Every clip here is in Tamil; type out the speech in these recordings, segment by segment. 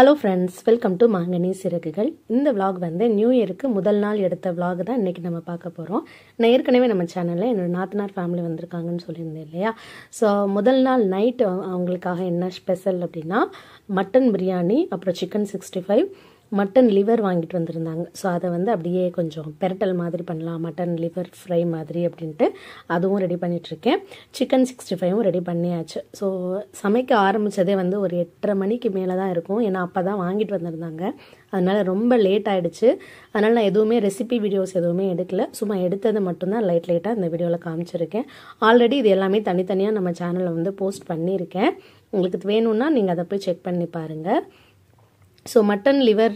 ஹலோ ஃப்ரெண்ட்ஸ் வெல்கம் டு மாங்கனி சிறகுகள் இந்த vlog வந்து நியூ இயருக்கு முதல் நாள் எடுத்த vlog தான் இன்றைக்கி நம்ம பார்க்க போகிறோம் நான் ஏற்கனவே நம்ம சேனலில் என்னோட நாத்தனார் ஃபேமிலி வந்திருக்காங்கன்னு சொல்லியிருந்தேன் இல்லையா? ஸோ முதல் நாள் நைட் அவங்களுக்காக என்ன ஸ்பெஷல் அப்படின்னா மட்டன் பிரியாணி அப்புறம் chicken sixty five mutton liver வாங்கிட்டு வந்திருந்தாங்க. ஸோ அதை வந்து அப்படியே கொஞ்சம் பெரட்டல் மாதிரி பண்ணலாம். மட்டன் லிவர் ஃப்ரை மாதிரி அப்படின்ட்டு அதுவும் ரெடி பண்ணிகிட்ருக்கேன் சிக்கன் சிக்ஸ்டி ஃபைவும் ரெடி பண்ணியாச்சு. ஸோ சமைக்க ஆரம்பித்ததே வந்து ஒரு எட்டரை மணிக்கு மேலே தான் இருக்கும். ஏன்னா அப்போ தான் வாங்கிட்டு வந்திருந்தாங்க. அதனால் ரொம்ப லேட் ஆகிடுச்சு அதனால் நான் எதுவுமே ரெசிபி வீடியோஸ் எதுவுமே எடுக்கல. சும்மா எடுத்தது மட்டும்தான் லைட் லைட்டாக இந்த வீடியோவில் காமிச்சிருக்கேன். ஆல்ரெடி இது எல்லாமே தனித்தனியாக நம்ம சேனலில் வந்து போஸ்ட் பண்ணியிருக்கேன். உங்களுக்கு வேணும்னா நீங்கள் அதை போய் செக் பண்ணி பாருங்கள் so mutton liver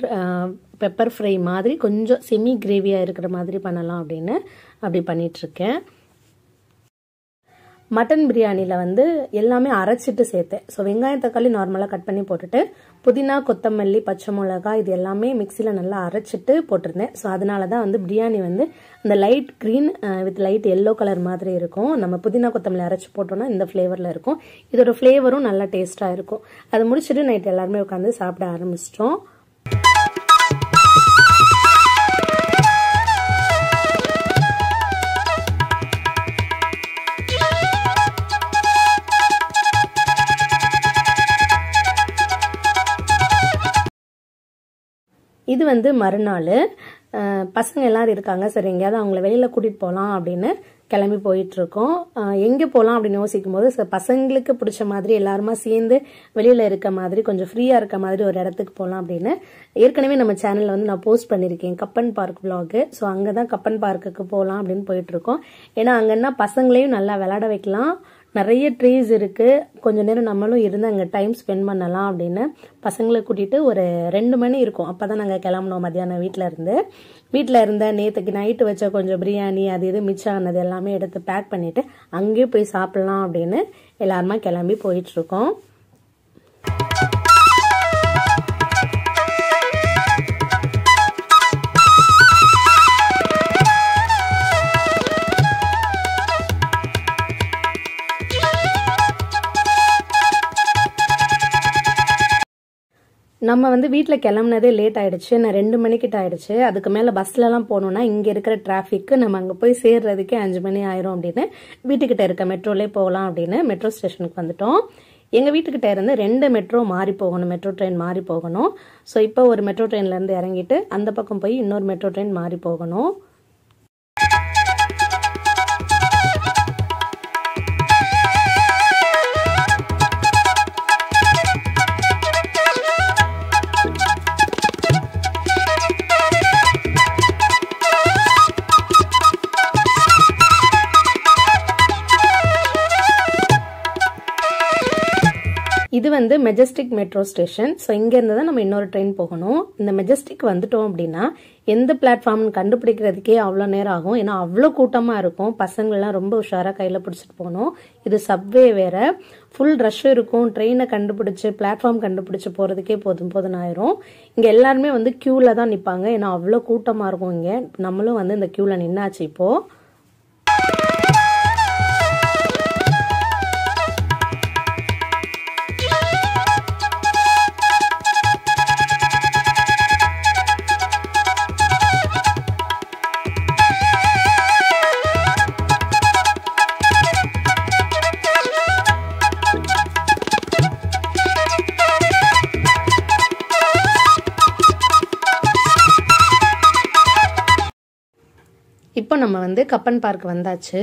pepper fry மாதிரி கொஞ்சம் செமி கிரேவியாக இருக்கிற மாதிரி பண்ணலாம் அப்படின்னு அப்படி பண்ணிகிட்ருக்கேன் மட்டன் பிரியாணியில் வந்து எல்லாமே அரைச்சிட்டு சேர்த்தேன். ஸோ வெங்காயம் தக்காளி நார்மலாக கட் பண்ணி போட்டுட்டு புதினா கொத்தமல்லி பச்சை மிளகா இது எல்லாமே மிக்சியில் நல்லா அரைச்சிட்டு போட்டிருந்தேன். ஸோ அதனால தான் வந்து பிரியாணி வந்து அந்த light green with light yellow colour மாதிரி இருக்கும். நம்ம புதினா கொத்தமல்லி அரைச்சி போட்டோம்னா இந்த ஃப்ளேவரில் இருக்கும். இதோட ஃப்ளேவரும் நல்லா டேஸ்ட்டாக இருக்கும். அதை முடிச்சுட்டு நைட் எல்லாருமே உட்காந்து சாப்பிட ஆரம்பிச்சிட்டோம். இது வந்து மறுநாள். பசங்க எல்லாரும் இருக்காங்க. சரி எங்கேயாவது அவங்கள வெளியில் கூட்டிகிட்டு போகலாம் அப்படின்னு கிளம்பி போயிட்டுருக்கோம். எங்கே போகலாம் அப்படின்னு யோசிக்கும் போது பசங்களுக்கு பிடிச்ச மாதிரி எல்லாருமா சேர்ந்து வெளியில் இருக்க மாதிரி கொஞ்சம் ஃப்ரீயாக இருக்க மாதிரி ஒரு இடத்துக்கு போகலாம் அப்படின்னு ஏற்கனவே நம்ம சேனலில் வந்து நான் போஸ்ட் பண்ணியிருக்கேன். கப்பன் பார்க் விலாகு ஸோ அங்கே தான் கப்பன் பார்க்குக்கு போகலாம் அப்படின்னு போயிட்டுருக்கோம். ஏன்னா அங்கன்னா பசங்களையும் நல்லா விளாட வைக்கலாம். நிறைய ட்ரீஸ் இருக்குது கொஞ்ச நேரம் நம்மளும் இருந்து அங்கே டைம் ஸ்பெண்ட் பண்ணலாம் அப்படின்னு பசங்களை கூட்டிகிட்டு ஒரு ரெண்டு மணி இருக்கும். அப்போ தான் நாங்கள் கிளம்புனோம் மத்தியானம் வீட்டில் இருந்து. வீட்டில் இருந்த நேற்றுக்கு நைட்டு வச்ச கொஞ்சம் பிரியாணி அது இது மிச்சம் ஆனது எல்லாமே எடுத்து பேக் பண்ணிவிட்டு அங்கேயே போய் சாப்பிட்லாம் அப்படின்னு எல்லாருமா கிளம்பி போயிட்டுருக்கோம் நம்ம வந்து வீட்டில் கிளம்புனதே லேட் ஆயிடுச்சு. நான் ரெண்டு மணிக்கிட்ட ஆயிடுச்சு. அதுக்கு மேலே பஸ்லலாம் போகணுன்னா இங்கே இருக்கிற டிராஃபிக்கு நம்ம அங்கே போய் சேர்றதுக்கே அஞ்சு மணி ஆயிரும் அப்படின்னு வீட்டுக்கிட்ட இருக்க மெட்ரோலே போகலாம் அப்படின்னு மெட்ரோ ஸ்டேஷனுக்கு வந்துட்டோம். எங்கள் வீட்டுக்கிட்ட இருந்து ரெண்டு மெட்ரோ மாறி போகணும். மெட்ரோ ட்ரெயின் மாறி போகணும். ஸோ இப்போ ஒரு மெட்ரோ ட்ரெயின்லேருந்து இறங்கிட்டு அந்த பக்கம் போய் இன்னொரு மெட்ரோ ட்ரெயின் மாறி போகணும். வந்து மெஜஸ்டிக் மெட்ரோ ஸ்டேஷன் ஸோ இங்கேருந்து தான் நம்ம இன்னொரு ட்ரெயின் போகணும். இந்த மெஜஸ்டிக் வந்துட்டோம் அப்படின்னா எந்த பிளாட்ஃபார்ம்னு கண்டுபிடிக்கிறதுக்கே அவ்வளோ நேரம் ஆகும். ஏன்னா அவ்வளோ கூட்டமாக இருக்கும். பசங்கள்லாம் ரொம்ப உஷாராக கையில் பிடிச்சிட்டு போகணும். இது சப்வே வேற. ஃபுல் ரஷ்ஷும் இருக்கும். ட்ரெயினை கண்டுபிடிச்சி பிளாட்ஃபார்ம் கண்டுபிடிச்சி போகிறதுக்கே போதும் போதும் ஆயிரும் இங்கே எல்லாருமே வந்து க்யூவில் தான் நிற்பாங்க ஏன்னா அவ்வளோ கூட்டமாக இருக்கும் இங்கே. நம்மளும் வந்து இந்த க்யூவில் நின்னாச்சு இப்போது வந்து கப்பன் பார்க் வந்தாச்சு.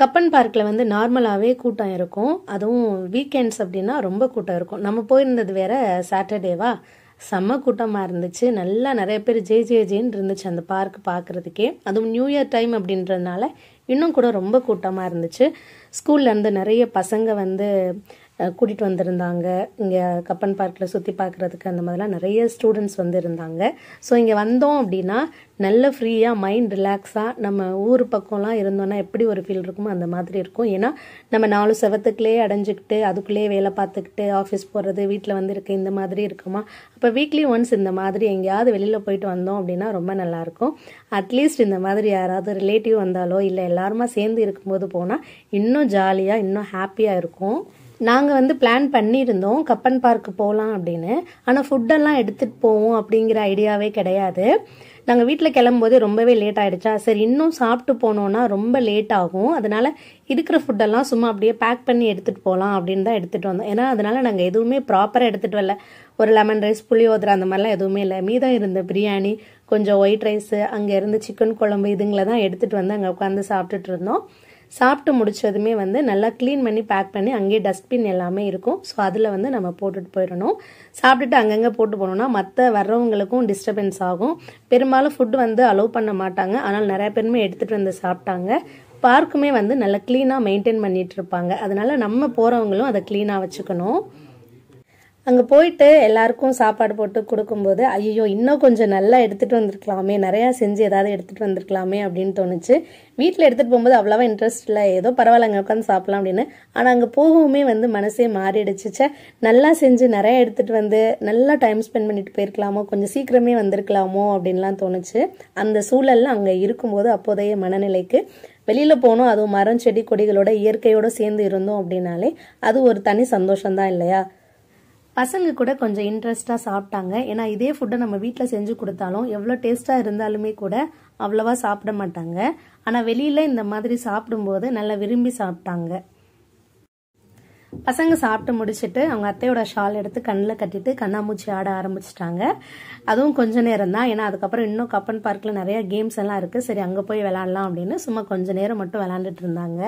கப்பன் பார்க்கில் வந்து நார்மலாகவே கூட்டம் இருக்கும். அதுவும் வீக்கெண்ட்ஸ் அப்படின்னா ரொம்ப கூட்டம் இருக்கும். நம்ம போயிருந்தது வேற சாட்டர்டேவா செம்ம கூட்டமாக இருந்துச்சு. நல்லா நிறைய பேர் ஜே ஜே ஜேன்னு இருந்துச்சு அந்த பார்க் பார்க்குறதுக்கே. அதுவும் நியூ இயர் டைம் அப்படின்றதுனால இன்னும் கூட ரொம்ப கூட்டமாக இருந்துச்சு. ஸ்கூல்லேருந்து நிறைய பசங்க வந்து கூட்டிகிட்டு வந்திருந்தாங்க. இங்கே கப்பன் பார்க்கில் சுற்றி பார்க்குறதுக்கு அந்த மாதிரிலாம் நிறைய ஸ்டூடெண்ட்ஸ் வந்து இருந்தாங்க ஸோ இங்கே வந்தோம் அப்படின்னா நல்ல ஃப்ரீயாக மைண்ட் ரிலாக்ஸாக நம்ம ஊர் பக்கம்லாம் இருந்தோம்னா எப்படி ஒரு ஃபீல் இருக்குமோ அந்த மாதிரி இருக்கும். ஏன்னா நம்ம நாலு செவத்துக்குள்ளேயே அடைஞ்சிக்கிட்டு அதுக்குள்ளேயே வேலை பார்த்துக்கிட்டு ஆஃபீஸ் போகிறது வீட்டில் வந்து இருக்க இந்த மாதிரி இருக்குமா? அப்போ வீக்லி ஒன்ஸ் இந்த மாதிரி எங்கேயாவது வெளியில் போயிட்டு வந்தோம் அப்படின்னா ரொம்ப நல்லாயிருக்கும் அட்லீஸ்ட் இந்த மாதிரி யாராவது ரிலேட்டிவ் வந்தாலோ இல்லை எல்லாருமா சேர்ந்து இருக்கும்போது போனால் இன்னும் ஜாலியாக இன்னும் ஹாப்பியாக இருக்கும். நாங்கள் வந்து பிளான் பண்ணியிருந்தோம் கப்பன் பார்க்கு போகலாம் அப்படின்னு. ஆனால் ஃபுட்டெல்லாம் எடுத்துகிட்டு போவோம் அப்படிங்கிற ஐடியாவே கிடையாது. நாங்கள் வீட்டில் கிளம்பும்போது ரொம்பவே லேட் ஆகிடுச்சா சரி இன்னும் சாப்பிட்டு போனோன்னா ரொம்ப லேட் ஆகும். அதனால இருக்கிற ஃபுட்டெல்லாம் சும்மா அப்படியே பேக் பண்ணி எடுத்துகிட்டு போகலாம் அப்படின்னு தான் எடுத்துகிட்டு வந்தோம். ஏன்னா அதனால் நாங்கள் எதுவுமே ப்ராப்பராக எடுத்துகிட்டு வரல. ஒரு லெமன் ரைஸ் புளியோதரை அந்த மாதிரிலாம் எதுவுமே இல்லை. மீதம் இருந்த பிரியாணி கொஞ்சம் ஒயிட் ரைஸு அங்கே இருந்து சிக்கன் குழம்பு இதுங்களை தான் எடுத்துகிட்டு வந்து அங்கே உட்காந்து சாப்பிட்டுட்டு இருந்தோம். சாப்பிட்டு முடிச்சதுமே வந்து நல்லா க்ளீன் பண்ணி பேக் பண்ணி அங்கேயே டஸ்ட்பின் எல்லாமே இருக்கும். ஸோ அதில் வந்து நம்ம போட்டுட்டு போயிடணும். சாப்பிட்டுட்டு அங்கங்கே போட்டு போனோம்னா மற்ற வர்றவங்களுக்கும் டிஸ்டர்பன்ஸ் ஆகும். பெரும்பாலும் ஃபுட் வந்து அலோவ் பண்ண மாட்டாங்க. ஆனால் நிறைய பேருமே எடுத்துகிட்டு வந்து சாப்பிட்டாங்க. பார்க்குமே வந்து நல்லா க்ளீனாக மெயின்டைன் பண்ணிகிட்டு இருப்பாங்க. அதனால நம்ம போகிறவங்களும் அதை க்ளீனாக வச்சுக்கணும். அங்கே போயிட்டு எல்லாருக்கும் சாப்பாடு போட்டு கொடுக்கும்போது ஐயோ இன்னும் கொஞ்சம் நல்லா எடுத்துகிட்டு வந்திருக்கலாமே நிறையா செஞ்சு ஏதாவது எடுத்துகிட்டு வந்திருக்கலாமே அப்படின்னு தோணுச்சு. வீட்டில் எடுத்துகிட்டு போகும்போது அவ்வளோவா இன்ட்ரெஸ்ட் இல்லை. ஏதோ பரவாயில்ல அங்கே உட்காந்து சாப்பிடலாம் அப்படின்னு. ஆனால் அங்கே போகவுமே வந்து மனசே மாறிடுச்சுச்சே நல்லா செஞ்சு நிறையா எடுத்துகிட்டு வந்து நல்லா டைம் ஸ்பெண்ட் பண்ணிட்டு போயிருக்கலாமோ கொஞ்சம் சீக்கிரமே வந்திருக்கலாமோ அப்படின்லாம் தோணுச்சு. அந்த சூழலில் அங்கே இருக்கும்போது அப்போதைய மனநிலைக்கு வெளியில் போனோம். அதுவும் மரம் செடி கொடிகளோட இயற்கையோடு சேர்ந்து இருந்தோம் அப்படின்னாலே அது ஒரு தனி சந்தோஷம்தான் இல்லையா? பசங்க கூட கொஞ்சம் இன்ட்ரெஸ்டாக சாப்பிட்டாங்க. ஏன்னா இதே ஃபுட்டை நம்ம வீட்டில் செஞ்சு கொடுத்தாலும் எவ்வளோ டேஸ்ட்டாக இருந்தாலுமே கூட அவ்வளோவா சாப்பிட மாட்டாங்க. ஆனால் வெளியில் இந்த மாதிரி சாப்பிடும்போது நல்லா விரும்பி சாப்பிட்டாங்க. பசங்க சாப்பிட்டு முடிச்சுட்டு அவங்க அத்தையோட ஷால் எடுத்து கண்ணில் கட்டிட்டு கண்ணாமூச்சி ஆட ஆரம்பிச்சிட்டாங்க. அதுவும் கொஞ்ச நேரம் தான். ஏன்னா அதுக்கப்புறம் இன்னும் கப்பன் பார்க்கில் நிறைய கேம்ஸ் எல்லாம் இருக்குது சரி அங்கே போய் விளாட்லாம் அப்படின்னு சும்மா கொஞ்ச நேரம் மட்டும் விளாண்டுட்டு இருந்தாங்க.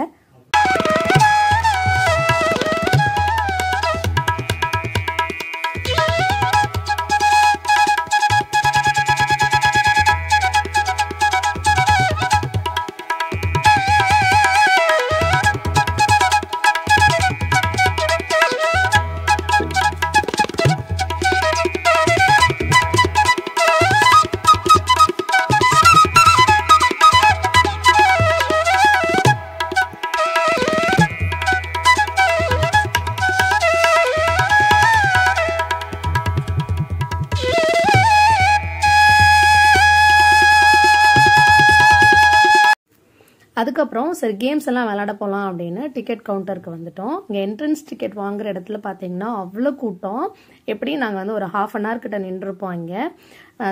அதுக்கப்புறம் சரி கேம்ஸ் எல்லாம் விளையாட போகலாம் அப்படின்னு டிக்கெட் கவுண்டருக்கு வந்துட்டோம். இங்கே என்ட்ரன்ஸ் டிக்கெட் வாங்குற இடத்துல பார்த்தீங்கன்னா அவ்வளோ கூட்டம். எப்படி நாங்கள் வந்து ஒரு ஹாஃப் அன் ஹவர் கிட்ட நின்றுருப்போம் இங்கே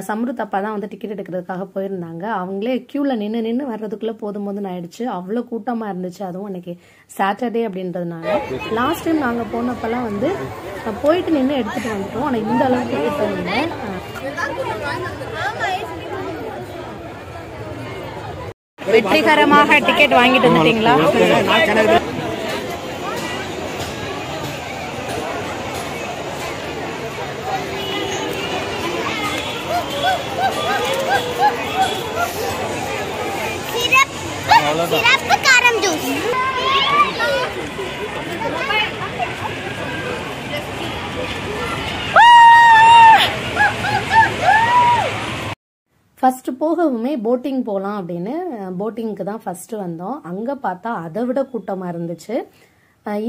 சம்ருத் அப்பா தான் வந்து டிக்கெட் எடுக்கிறதுக்காக போயிருந்தாங்க. அவங்களே க்யூவில் நின்று நின்று வர்றதுக்குள்ளே போதும் போதுன்னு ஆயிடுச்சு. அவ்வளோ கூட்டமாக இருந்துச்சு. அதுவும் அன்னைக்கு சாட்டர்டே அப்படின்றதுனால. லாஸ்ட் டைம் நாங்கள் போனப்பெல்லாம் வந்து போயிட்டு நின்று எடுத்துகிட்டு வந்துட்டோம். ஆனால் இந்த அளவுக்கு இல்லை. வெற்றிகரமாக டிக்கெட் வாங்கிட்டு வந்துட்டீங்களா? சிறப்பு காரம் ஜூஸ். ஃபர்ஸ்ட் போகவுமே போட்டிங் போகலாம் அப்படின்னு போட்டிங்க்கு தான் ஃபர்ஸ்ட் வந்தோம். அங்கே பார்த்தா அதை விட கூட்டமாக இருந்துச்சு.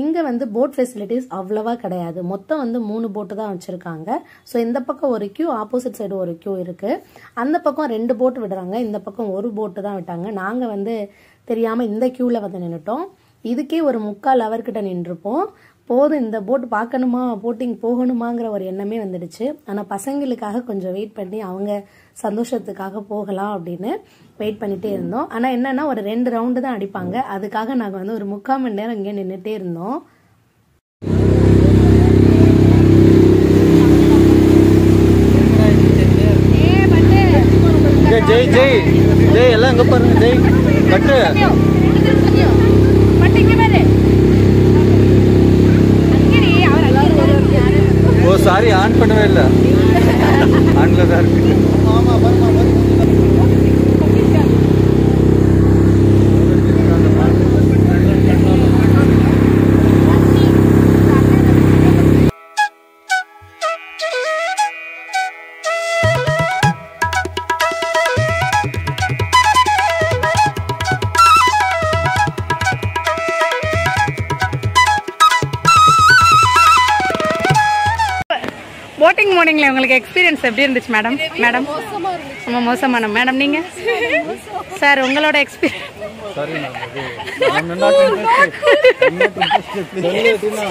இங்கே வந்து போட் ஃபெசிலிட்டிஸ் அவ்வளவா கிடையாது. மொத்தம் வந்து மூணு போட்டு தான் வச்சுருக்காங்க. ஸோ இந்த பக்கம் ஒரு கியூ ஆப்போசிட் சைடு ஒரு கியூ இருக்குது அந்த பக்கம் ரெண்டு போட் விடுறாங்க. இந்த பக்கம் ஒரு போட்டு தான் விட்டாங்க. நாங்கள் வந்து தெரியாமல் இந்த கியூவில் வந்து நின்றுட்டோம் இதுக்கே ஒரு முக்கால் அவர்கிட்ட நின்றுப்போம் போதும் இந்த போட் பார்க்கணுமா போட்டிங் போகணுமாங்கிற ஒரு எண்ணமே வந்துடுச்சு. ஆனால் பசங்களுக்காக கொஞ்சம் வெயிட் பண்ணி அவங்க சந்தோஷத்துக்காக போகலாம் அப்படின்னு வெயிட் பண்ணிட்டே இருந்தோம். ஆனால் என்னன்னா ஒரு ரெண்டு ரவுண்டு தான் அடிப்பாங்க. அதுக்காக நாங்கள் வந்து ஒரு முக்கால் மணி நேரம் இங்கே நின்றுட்டே இருந்தோம். ஜெய் ஜெய் ஜெய். ஜெய் எல்லாம் எங்க பாருங்க ஜெய். கட்டு ஓ சாரி ஆன் பண்ணவே இல்லை. ஆன்ல தான் இருக்கு. போனீங்களே உங்களுக்கு எக்ஸ்பீரியன்ஸ் எப்படி இருந்துச்சு மேடம் மேடம் ரொம்ப மோசமான மேடம் நீங்க சார் உங்களோட experience Sorry, ma'am. Okay. I'm not interested. I'm not interested. Please. Sorry, Tina.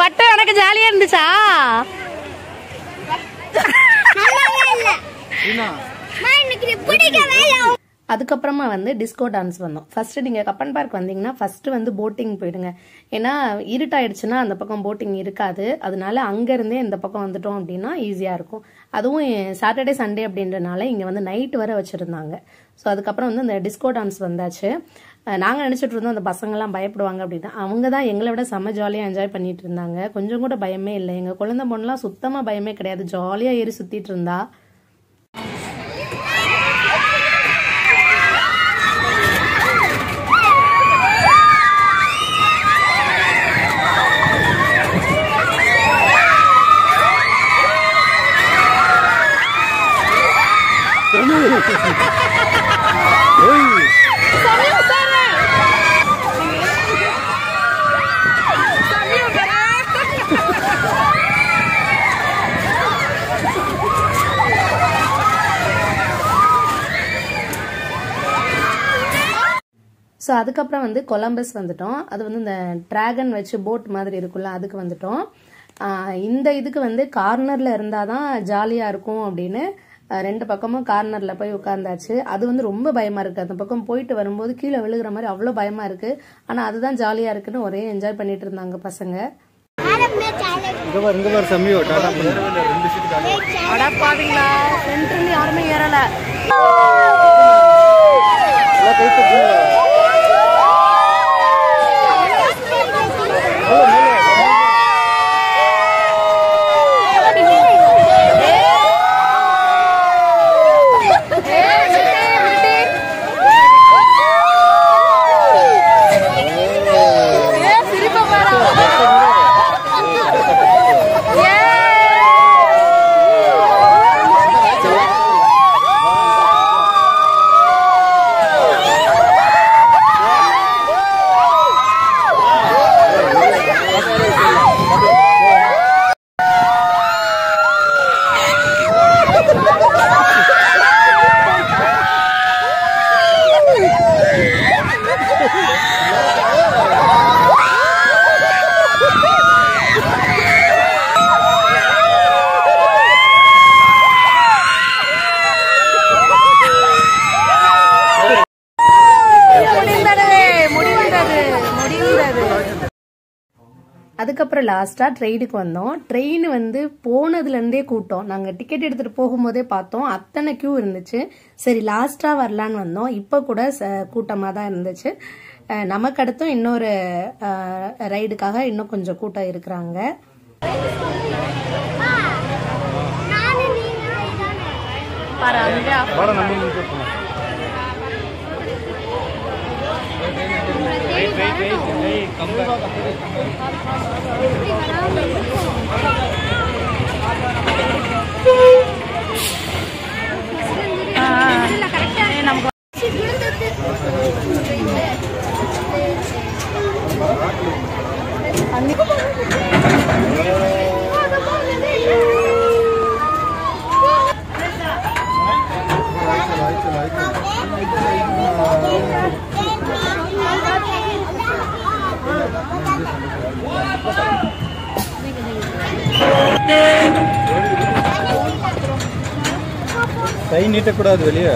பட்டு உனக்கு ஜாலியா இருந்துச்சா எனக்கு பிடிக்கவே இல்லை அதுக்கப்புறமா வந்து டிஸ்கோ டான்ஸ் வந்தோம். ஃபஸ்ட்டு நீங்கள் கப்பன் பார்க் வந்தீங்கன்னா ஃபஸ்ட்டு வந்து போட்டிங் போயிடுங்க. ஏன்னா இருட்டாயிடுச்சுன்னா அந்த பக்கம் போட்டிங் இருக்காது. அதனால அங்கேருந்தே இந்த பக்கம் வந்துட்டோம் அப்படின்னா ஈஸியாக இருக்கும். அதுவும் சாட்டர்டே சண்டே அப்படின்றனால இங்கே வந்து நைட் வர வச்சுருந்தாங்க. ஸோ அதுக்கப்புறம் வந்து இந்த டிஸ்கோ டான்ஸ் வந்தாச்சு. நாங்கள் நினச்சிட்டு இருந்தோம் அந்த பசங்கள்லாம் பயப்படுவாங்க அப்படின்னா. அவங்க தான் எங்களை விட செம்ம ஜாலியாக என்ஜாய் பண்ணிட்டு இருந்தாங்க. கொஞ்சம் கூட பயமே இல்லை. எங்கள் குழந்தை பொண்ணுலாம் சுத்தமாக பயமே கிடையாது. ஜாலியாக ஏறி சுற்றிட்டு இருந்தா. ஸோ அதுக்கப்புறம் வந்து கொலம்பஸ் வந்துட்டோம். அது வந்து இந்த டிராகன் வச்சு போட் மாதிரி இருக்குல்ல அதுக்கு வந்துட்டோம். இந்த இதுக்கு வந்து கார்னரில் இருந்தால் தான் ஜாலியாக இருக்கும் அப்படின்னு ரெண்டு பக்கமும் கார்னரில் போய் உட்காந்தாச்சு அது வந்து ரொம்ப பயமாக இருக்குது அந்த பக்கம் போயிட்டு வரும்போது கீழே விழுகிற மாதிரி அவ்வளோ பயமாக இருக்குது ஆனால் அதுதான் ஜாலியாக இருக்குன்னு ஒரே என்ஜாய் பண்ணிட்டு இருந்தாங்க பசங்க. சேலஞ்ச் இங்க பாரு இங்க பாரு சம்மியோ டாடா பண்ணு ரெண்டு சீட் காலி அடப்பாவீங்களா சென்ட்ரல் யாருமே ஏறலை எல்லாம் கை தட்டுங்க அதுக்கப்புறம் லாஸ்ட்டாக ட்ரெயினுக்கு வந்தோம். ட்ரெயின் வந்து போனதுலேருந்தே கூட்டம். நாங்கள் டிக்கெட் எடுத்துகிட்டு போகும்போதே பார்த்தோம். அத்தனை க்யூ இருந்துச்சு. சரி லாஸ்ட்டாக வரலான்னு வந்தோம். இப்போ கூட கூட்டமாக தான் இருந்துச்சு. நமக்கு அடுத்தும் இன்னொரு ரைடுக்காக இன்னும் கொஞ்சம் கூட்டம் இருக்கிறாங்க. நானு நீங்க இதானே வாடா நம்ம இங்க போலாம் கை நீட்டக்கூடாது வெளியே.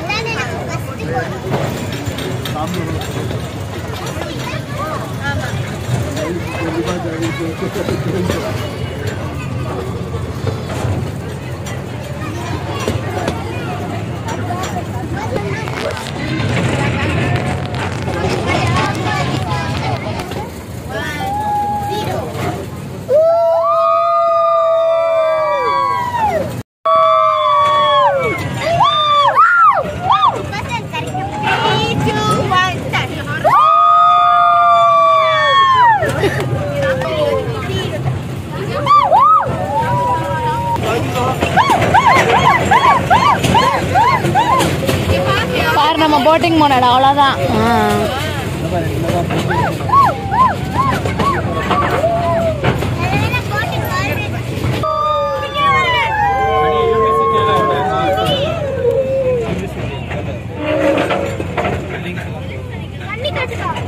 இதானே போனோம் அவ்வளோதான் Woo! அதெல்லாம்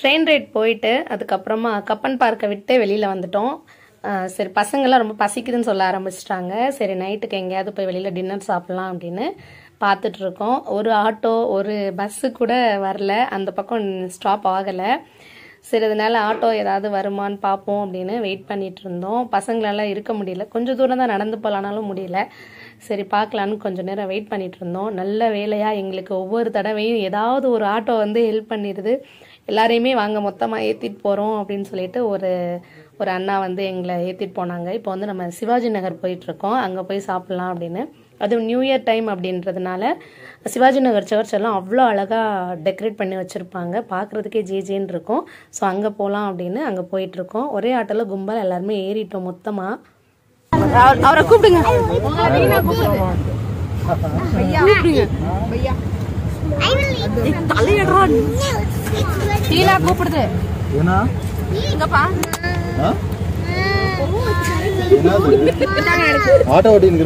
ட்ரெயின் ரைட் போயிட்டு அதுக்கப்புறமா கப்பன் பார்க்கை விட்டு வெளியில் வந்துட்டோம். சரி பசங்கள்லாம் ரொம்ப பசிக்குதுன்னு சொல்ல ஆரம்பிச்சிட்டாங்க. சரி நைட்டுக்கு எங்கேயாவது போய் வெளியில் டின்னர் சாப்பிட்லாம் அப்படின்னு பார்த்துட்ருக்கோம் ஒரு ஆட்டோ ஒரு பஸ்ஸு கூட வரல. அந்த பக்கம் ஸ்டாப் ஆகலை. சரி அதனால ஆட்டோ ஏதாவது வருமான்னு பார்ப்போம் அப்படின்னு வெயிட் பண்ணிட்டு இருந்தோம். பசங்களெல்லாம் இருக்க முடியல. கொஞ்சம் தூரம் தான் நடந்து போகலானாலும் முடியல. சரி பார்க்கலான்னு கொஞ்சம் நேரம் வெயிட் பண்ணிட்டு இருந்தோம். நல்ல வேலையாக எங்களுக்கு ஒவ்வொரு தடவையும் ஏதாவது ஒரு ஆட்டோ வந்து ஹெல்ப் பண்ணிடுது. எல்லாரையுமே வாங்க மொத்தமாக ஏற்றிட்டு போகிறோம் அப்படின்னு சொல்லிட்டு ஒரு ஒரு அண்ணா வந்து எங்களை ஏற்றிட்டு போனாங்க. இப்போ வந்து நம்ம சிவாஜி நகர் போயிட்டுருக்கோம். அங்கே போய் சாப்பிட்லாம் அப்படின்னு. அதுவும் நியூ இயர் டைம் அப்படின்றதுனால சிவாஜி நகர் சர்ச் எல்லாம் அவ்வளோ அழகாக டெக்கரேட் பண்ணி வச்சுருப்பாங்க. பார்க்குறதுக்கே ஜே ஜேன்னு இருக்கும். ஸோ அங்கே போகலாம் அப்படின்னு அங்கே போயிட்டுருக்கோம். ஒரே ஆட்டோவில் கும்பல் எல்லாருமே ஏறிட்டோம் மொத்தமாக அவரை கூப்பிடுங்க. I கீழே கூப்பிடுது. இங்கப்பா? ஆட்டோ ஓட்டின்னு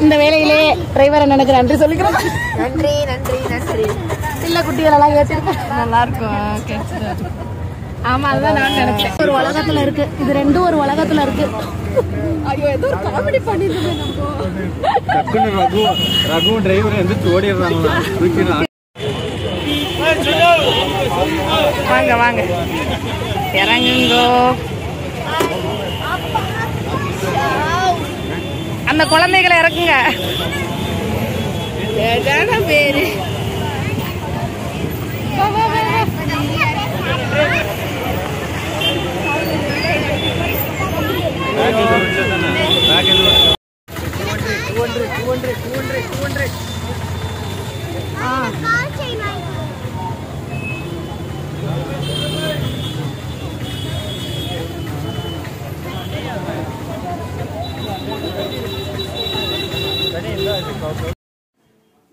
இந்த வேலையிலே டிரைவர் எனக்கு நன்றி சொல்லிக்கிறோம். நன்றி நன்றி. நன்றி சில்ல குட்டிகளெல்லாம் ஏற்றிருக்கேன் நல்லா இருக்கும் ஓகே ஆமா அதுதான் நான் நினைச்சேன். ஒரு உலகத்தில் இருக்குது இது ரெண்டும் ஒரு உலகத்தில் இருக்குது ஐயோ ஏதோ ஒரு காமெடி பண்ணிருந்தோம் நம்ம. டக்குன்னு ரகு ரகு டிரைவர் எந்திரிச்சு ஓடிடுறாங்களா? தூக்கிடுறான் வாங்க வாங்க. இறங்குங்கோ. அந்த குழந்தைகளை இறக்குங்க. பேரு வா, வா, வா, வா. பேக் எதுவும் இல்லை தானே பேக் எதுவும் கால் செயின் வாங்கி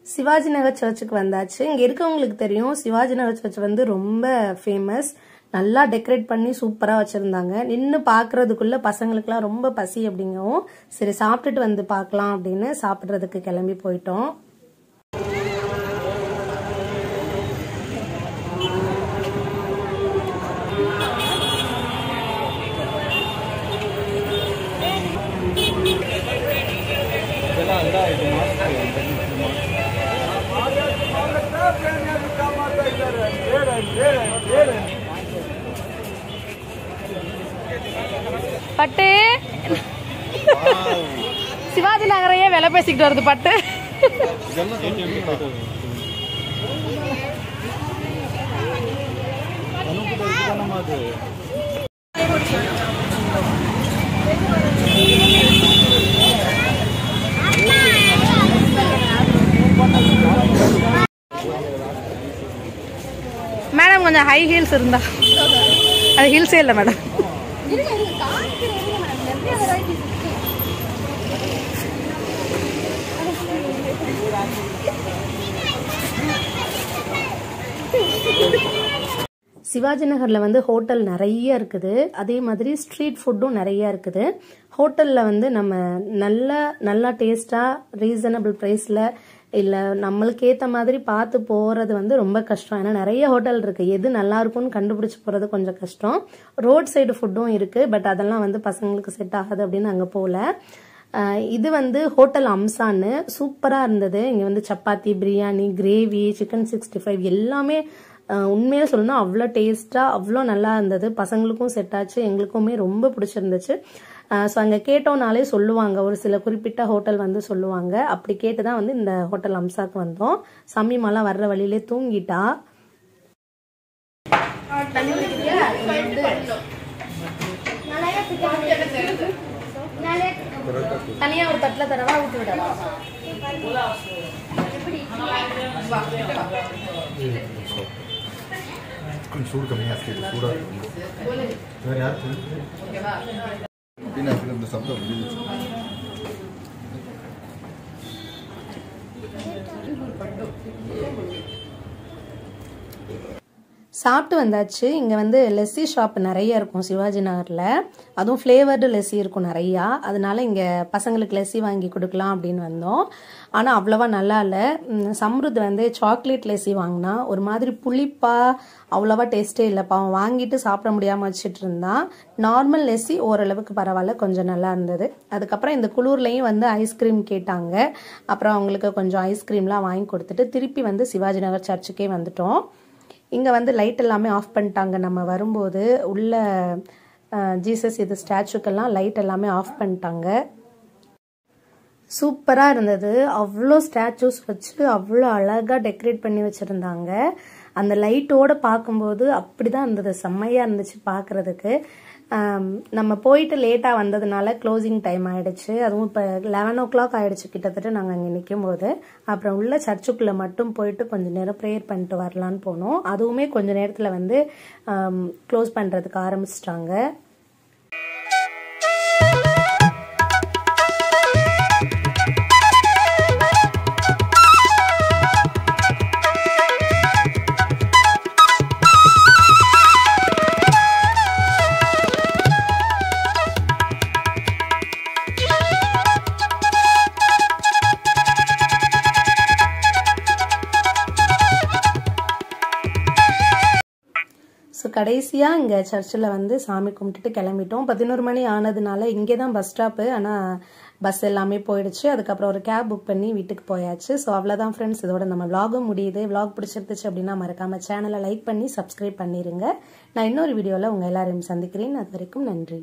சிவாஜி நகர் சர்ச்சுக்கு வந்தாச்சு. இங்கே இருக்கவங்களுக்கு தெரியும் சிவாஜி நகர் சர்ச் வந்து ரொம்ப ஃபேமஸ் நல்லா டெக்கரேட் பண்ணி சூப்பராக வச்சுருந்தாங்க நின்று பார்க்குறதுக்குள்ள பசங்களுக்குலாம் ரொம்ப பசி அப்படிங்கவும் சரி சாப்பிட்டுட்டு வந்து பார்க்கலாம் அப்படின்னு சாப்பிட்றதுக்கு கிளம்பி போயிட்டோம் Yeah அந்த இது மாஸ்க் பட்டு. சிவாஜி நகரையே விலை பேசிக்கிட்டு வருது பட்டு. மேடம் கொஞ்சம் ஹை ஹீல்ஸ் இருந்தா. அது ஹீல்ஸே இல்லை மேடம். சிவாஜி நகரில் வந்து ஹோட்டல் நிறைய இருக்குது. அதே மாதிரி ஸ்ட்ரீட் ஃபுட்டும் நிறைய இருக்குது. ஹோட்டலில் வந்து நம்ம நல்ல நல்லா டேஸ்ட்டாக ரீசனபிள் ப்ரைஸில் இல்லை நம்மளுக்கு ஏற்ற மாதிரி பார்த்து போகிறது வந்து ரொம்ப கஷ்டம். ஏன்னா நிறைய ஹோட்டல் இருக்குது எது நல்லா இருக்கும்னு கண்டுபிடிச்சி போகிறது கொஞ்சம் கஷ்டம். ரோட் சைடு ஃபுட்டும் இருக்குது பட் அதெல்லாம் வந்து பசங்களுக்கு செட் ஆகாது அப்படின்னு அங்கே போகல இது வந்து ஹோட்டல் அம்சான்னு சூப்பராக இருந்தது. இங்கே வந்து chapati biryani gravy chicken sixty five எல்லாமே ஆஹ் உண்மையில சொல்லணும்னா அவ்வளோ டேஸ்ட்டாக அவ்வளோ நல்லா இருந்தது. பசங்களுக்கும் செட் ஆச்சு எங்களுக்குமே ரொம்ப பிடிச்சிருந்துச்சு. ஸோ அங்கே கேட்டோம்னாலே சொல்லுவாங்க. ஒரு சில குறிப்பிட்ட ஹோட்டல் வந்து சொல்லுவாங்க. அப்படி கேட்டு தான் வந்து இந்த ஹோட்டல் அம்சாக்கு வந்தோம். சமீமாலாம் வர்ற வழியிலே தூங்கிட்டா. தனியாக ஒரு தட்டில் தரவா ஊற்றி விடவா சூடு கம்மியாக இருக்குது சூடாக இருக்கும் வேறு யார் அப்படின்னு இந்த சப்தம் விழுந்துச்சு. சாப்பிட்டு வந்தாச்சு. இங்கே வந்து லெஸ்ஸி ஷாப் நிறைய இருக்கும் சிவாஜி நகரில். அதுவும் ஃப்ளேவர்டு லெஸ்ஸி இருக்கும் நிறையா. அதனால இங்கே பசங்களுக்கு லெஸ்ஸி வாங்கி கொடுக்கலாம் அப்படின்னு வந்தோம். ஆனால் அவ்வளோவா நல்லா இல்லை. சம்ருத் வந்து சாக்லேட் லெஸ்ஸி வாங்கினா ஒரு மாதிரி புளிப்பா அவ்வளோவா டேஸ்ட்டே இல்லைப்பா. அவன் வாங்கிட்டு சாப்பிட முடியாமல் வச்சுட்டு இருந்தான். நார்மல் லெஸ்ஸி ஓரளவுக்கு பரவாயில்ல. கொஞ்சம் நல்லா இருந்தது. அதுக்கப்புறம் இந்த குளூர்லேயும் வந்து ஐஸ்கிரீம் கேட்டாங்க. அப்புறம் அவங்களுக்கு கொஞ்சம் ஐஸ்கிரீம்லாம் வாங்கி கொடுத்துட்டு திருப்பி வந்து சிவாஜி நகர் சர்ச்சுக்கே வந்துட்டோம். இங்கே வந்து லைட் எல்லாமே ஆஃப் பண்ணிட்டாங்க. நம்ம வரும்போது உள்ள ஜீசஸ் இது ஸ்டாச்சுக்கெல்லாம் லைட் எல்லாமே ஆஃப் பண்ணிட்டாங்க. சூப்பராக இருந்தது. அவ்வளோ ஸ்டாச்சூஸ் வச்சு அவ்வளோ அழகாக டெக்கரேட் பண்ணி வச்சுருந்தாங்க. அந்த லைட்டோடு பார்க்கும்போது அப்படி தான் இருந்தது. செம்மையாக இருந்துச்சு பார்க்குறதுக்கு. நம்ம போயிட்டு லேட்டாக வந்ததுனால க்ளோசிங் டைம் ஆகிடுச்சு அதுவும் இப்போ லெவன் ஓ கிளாக் ஆகிடுச்சு கிட்டத்தட்ட நாங்கள் அங்கே நிற்கும் போது அப்புறம் உள்ள சர்ச்சுக்குள்ளே மட்டும் போயிட்டு கொஞ்சம் நேரம் ப்ரேயர் பண்ணிட்டு வரலான்னு போனோம். அதுவுமே கொஞ்ச நேரத்தில் வந்து க்ளோஸ் பண்ணுறதுக்கு ஆரம்பிச்சிட்டாங்க. கடைசியாக இங்கே சர்ச்சில் வந்து சாமி கும்பிட்டுட்டு கிளம்பிட்டோம். பதினோரு மணி ஆனதுனால இங்கே தான் பஸ் ஸ்டாப்பு ஆனால் பஸ் எல்லாமே போயிடுச்சு. அதுக்கப்புறம் ஒரு கேப் புக் பண்ணி வீட்டுக்கு போயாச்சு. ஸோ அவ்வளோதான் ஃப்ரெண்ட்ஸ் இதோட நம்ம vlog-உம் முடியுது. விளாக் பிடிச்சிருந்துச்சு அப்படின்னா மறக்காமல் சேனலை லைக் பண்ணி சப்ஸ்கிரைப் பண்ணிடுங்க நான் இன்னொரு வீடியோவில் உங்கள் எல்லாரையும் சந்திக்கிறேன். அது வரைக்கும் நன்றி.